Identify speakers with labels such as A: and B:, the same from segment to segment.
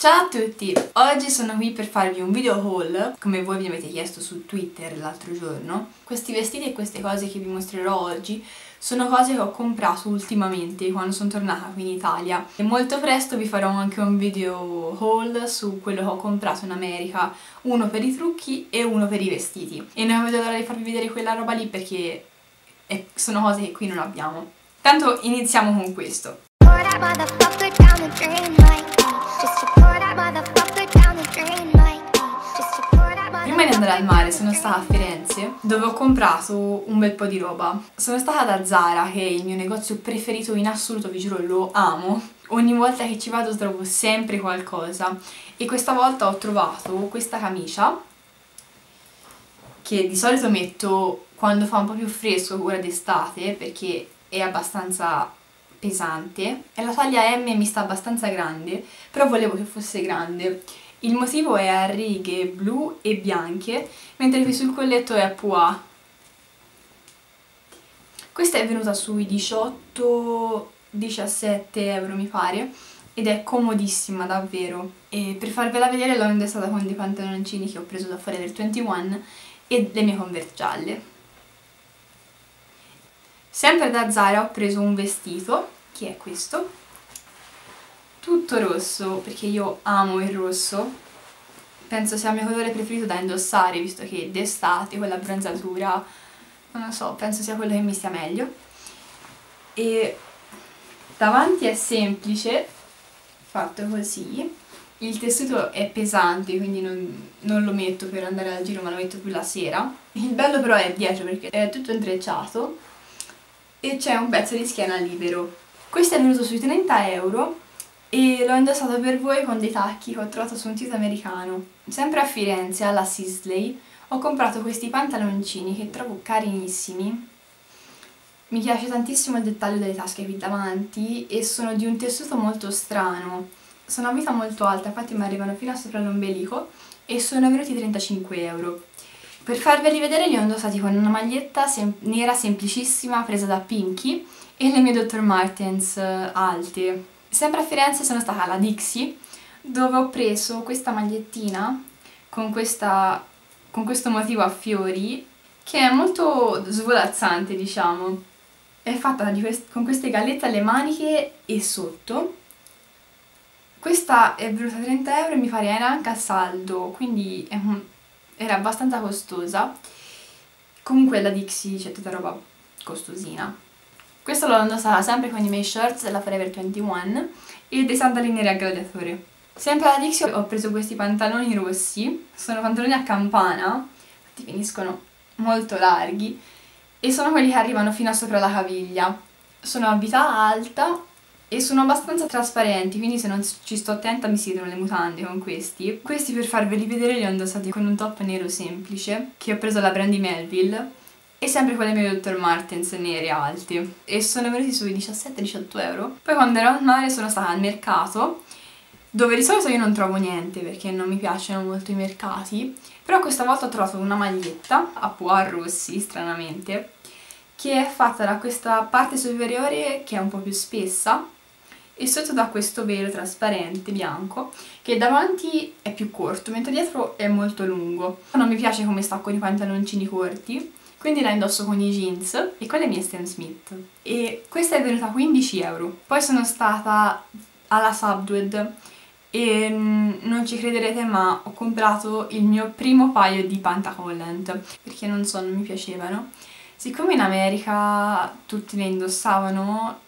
A: Ciao a tutti! Oggi sono qui per farvi un video haul, come voi mi avete chiesto su Twitter l'altro giorno. Questi vestiti e queste cose che vi mostrerò oggi sono cose che ho comprato ultimamente quando sono tornata qui in Italia e molto presto vi farò anche un video haul su quello che ho comprato in America, uno per i trucchi e uno per i vestiti. E non vedo l'ora di farvi vedere quella roba lì perché sono cose che qui non abbiamo. Tanto iniziamo con questo. Andare al mare sono stata a Firenze dove ho comprato un bel po' di roba. Sono stata da Zara che è il mio negozio preferito in assoluto, vi giuro lo amo. Ogni volta che ci vado trovo sempre qualcosa e questa volta ho trovato questa camicia che di solito metto quando fa un po' più fresco, ora d'estate, perché è abbastanza pesante. È la taglia M mi sta abbastanza grande, però volevo che fosse grande. Il motivo è a righe blu e bianche, mentre qui sul colletto è a pois. Questa è venuta sui 18-17 euro mi pare ed è comodissima davvero e per farvela vedere l'ho indossata con dei pantaloncini che ho preso da fuori del 21 e le mie converse gialle. Sempre da Zara ho preso un vestito, che è questo, tutto rosso, perché io amo il rosso, penso sia il mio colore preferito da indossare, visto che d'estate, con la bronzatura, non lo so, penso sia quello che mi stia meglio. E davanti è semplice, fatto così, il tessuto è pesante, quindi non, non, lo metto per andare al giro, ma lo metto più la sera. Il bello però è dietro perché è tutto intrecciato e c'è un pezzo di schiena libero. Questo è venuto sui 30 euro e l'ho indossato per voi con dei tacchi che ho trovato su un sito americano. Sempre a Firenze, alla Sisley, ho comprato questi pantaloncini che trovo carinissimi. Mi piace tantissimo il dettaglio delle tasche qui davanti e sono di un tessuto molto strano. Sono a vita molto alta, infatti mi arrivano fino a sopra l'ombelico e sono venuti 35 euro. Per farveli vedere li ho indossati con una maglietta sem nera semplicissima presa da Pinky e le mie Dr. Martens uh, alte. Sempre a Firenze sono stata alla Dixie dove ho preso questa magliettina con, questa, con questo motivo a fiori che è molto svolazzante diciamo. È fatta quest con queste gallette alle maniche e sotto. Questa è venuta 30 euro e mi pare era anche a saldo, quindi un era abbastanza costosa comunque la Dixie c'è tutta roba costosina questo l'ho indossata sempre con i miei shorts della Forever 21 e dei sandali neri a gladiatore sempre alla Dixie ho preso questi pantaloni rossi sono pantaloni a campana infatti finiscono molto larghi e sono quelli che arrivano fino a sopra la caviglia. Sono a vita alta e sono abbastanza trasparenti quindi se non ci sto attenta mi si vedono le mutande con questi. Questi per farveli vedere li ho indossati con un top nero semplice che ho preso alla Brandy Melville e sempre con le mie Dr. Martens nere alte e sono venuti sui 17-18 euro poi quando ero al mare sono stata al mercato dove di solito io non trovo niente perché non mi piacciono molto i mercati però questa volta ho trovato una maglietta a pois rossi stranamente che è fatta da questa parte superiore che è un po' più spessa e sotto da questo velo trasparente bianco che davanti è più corto mentre dietro è molto lungo. Non mi piace come sta con i pantaloncini corti quindi la indosso con i jeans e con le mie Stan Smith e questa è venuta 15 euro. Poi sono stata alla Subdued e mm, non ci crederete ma ho comprato il mio primo paio di Pantacoolant perché non so, non mi piacevano. Siccome in America tutti le indossavano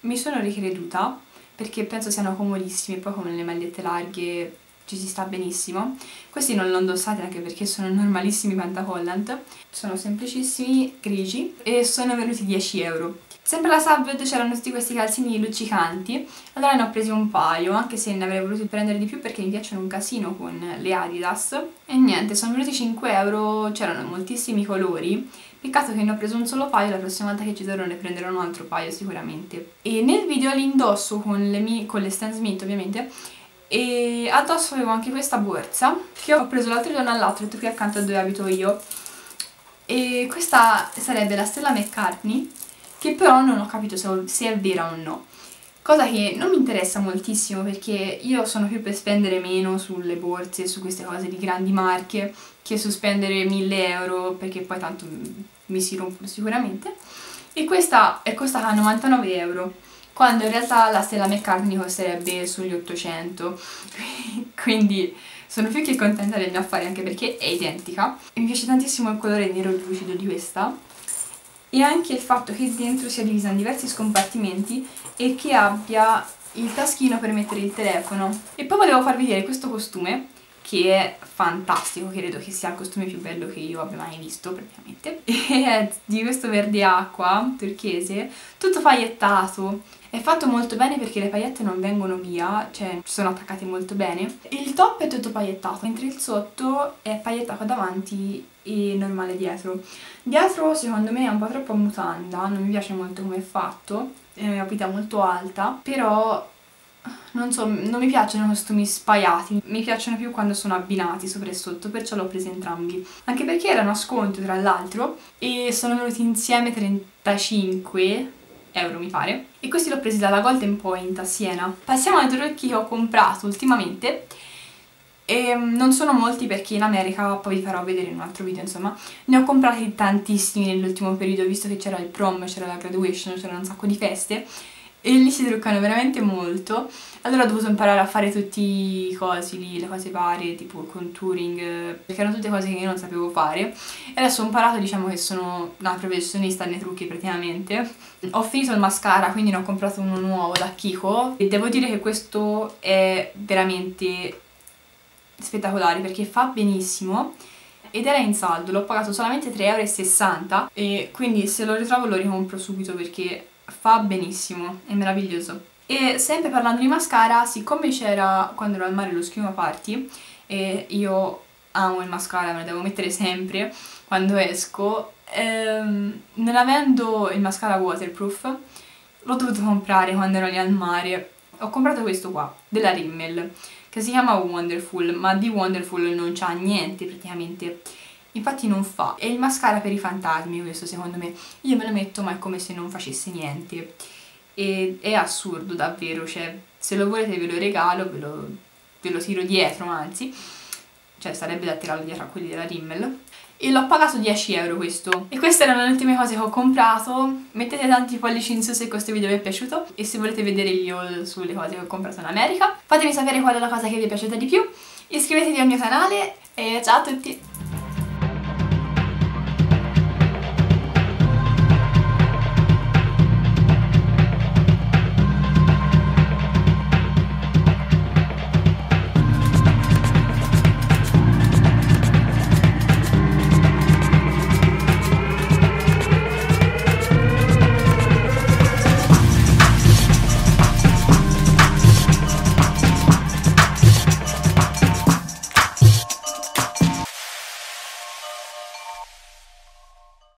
A: mi sono ricreduta perché penso siano comodissimi, poi come le magliette larghe ci si sta benissimo. Questi non li ho indossati anche perché sono normalissimi pantacollant, sono semplicissimi, grigi e sono venuti 10 euro. Sempre alla Subway c'erano tutti questi calzini luccicanti, allora ne ho presi un paio, anche se ne avrei voluto prendere di più perché mi piacciono un casino con le Adidas. E niente, sono venuti 5 euro, c'erano moltissimi colori, peccato che ne ho preso un solo paio, la prossima volta che ci sarò ne prenderò un altro paio sicuramente. E nel video li indosso con le, mie, con le Stan Smith ovviamente, e addosso avevo anche questa borsa che ho preso l'altro giorno all'outlet qui accanto a dove abito io e questa sarebbe la Stella McCartney che però non ho capito se, è vera o no. cosa che non mi interessa moltissimo perché io sono più per spendere meno sulle borse, su queste cose di grandi marche, che su spendere 1000 euro perché poi tanto mi si rompono sicuramente. E questa è costata 99 euro, quando in realtà la Stella McCartney costerebbe sugli 800, quindi sono più che contenta del mio affare anche perché è identica. Mi piace tantissimo il colore nero lucido di questa e anche il fatto che dentro sia divisa in diversi scompartimenti e che abbia il taschino per mettere il telefono. E poi volevo farvi vedere questo costume che è fantastico, credo che sia il costume più bello che io abbia mai visto praticamente. E è di questo verde acqua turchese, tutto paillettato. È fatto molto bene perché le paillette non vengono via, cioè sono attaccate molto bene. Il top è tutto paillettato, mentre il sotto è paillettato davanti e normale dietro. Dietro secondo me è un po' troppo mutanda, non mi piace molto come è fatto, è una vita molto alta, però non so, non mi piacciono costumi spaiati, mi piacciono più quando sono abbinati sopra e sotto, perciò l'ho presi entrambi. Anche perché erano a sconto tra l'altro e sono venuti insieme 35 euro mi pare. E questi l'ho presi dalla Golden Point a Siena. Passiamo ai trucchi che ho comprato ultimamente. E mm, non sono molti perché in America, poi vi farò vedere in un altro video insomma, ne ho comprati tantissimi nell'ultimo periodo visto che c'era il prom, c'era la graduation, c'erano un sacco di feste e lì si truccano veramente molto. Allora ho dovuto imparare a fare tutti i cosi lì, le cose varie tipo il contouring perché erano tutte cose che io non sapevo fare. E adesso ho imparato diciamo che sono una professionista nei trucchi praticamente. Ho finito il mascara quindi ne ho comprato uno nuovo da Kiko. E devo dire che questo è veramente spettacolare perché fa benissimo. Ed era in saldo, l'ho pagato solamente 3,60 euro e quindi se lo ritrovo lo ricompro subito perché fa benissimo, è meraviglioso. E sempre parlando di mascara, siccome c'era quando ero al mare lo schiuma party e io amo il mascara, me lo devo mettere sempre quando esco, ehm, non avendo il mascara waterproof l'ho dovuto comprare quando ero lì al mare. Ho comprato questo qua, della Rimmel, che si chiama Wonderful, ma di Wonderful non c'ha niente praticamente infatti non fa. È il mascara per i fantasmi questo secondo me. Io me lo metto ma è come se non facesse niente. E è assurdo davvero. Cioè se lo volete ve lo regalo ve lo, ve lo tiro dietro anzi cioè sarebbe da tirarlo dietro a quelli della Rimmel. E l'ho pagato 10 euro questo. E queste erano le ultime cose che ho comprato. Mettete tanti pollici in su se questo video vi è piaciuto. E se volete vedere haul sulle cose che ho comprato in America fatemi sapere qual è la cosa che vi è piaciuta di più. Iscrivetevi al mio canale. E ciao a tutti